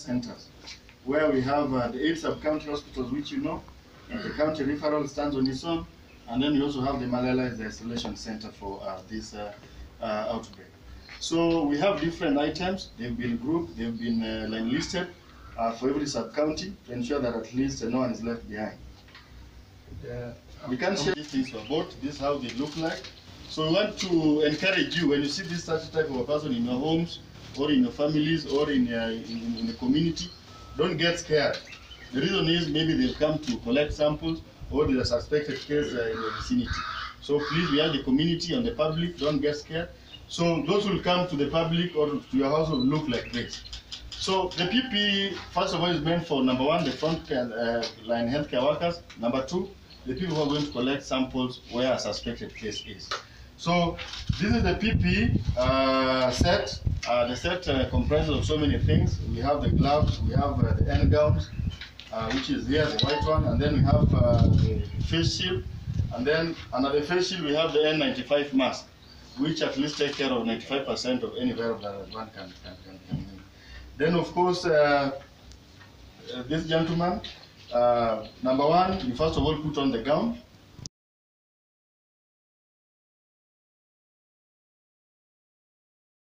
centers, where we have uh, the eight sub-county hospitals, which you know, uh, the county referral stands on its own, and then we also have the Malaria Isolation Center for uh, this uh, uh, outbreak. So we have different items. They've been grouped, they've been uh, listed uh, for every sub-county to ensure that at least no one is left behind. We can share these things for both. This is how they look like. So we want to encourage you when you see this such type of a person in your homes or in your families or in, uh, in, in the community, don't get scared. The reason is maybe they've come to collect samples or there's a suspected case uh, in the vicinity. So please, we are the community and the public, don't get scared. So those will come to the public or to your house will look like this. So the PPE, first of all, is meant for number one, the front uh, line healthcare workers. Number two, the people who are going to collect samples where a suspected case is. So this is the PPE uh, set. Uh, the set uh, comprises of so many things. We have the gloves, we have uh, the end gowns, uh, which is here, the white one, and then we have uh, the face shield, and then under the face shield we have the N95 mask, which at least take care of 95% of any virus that one can, can, can, can then of course, this gentleman, number one, you first of all put on the gown,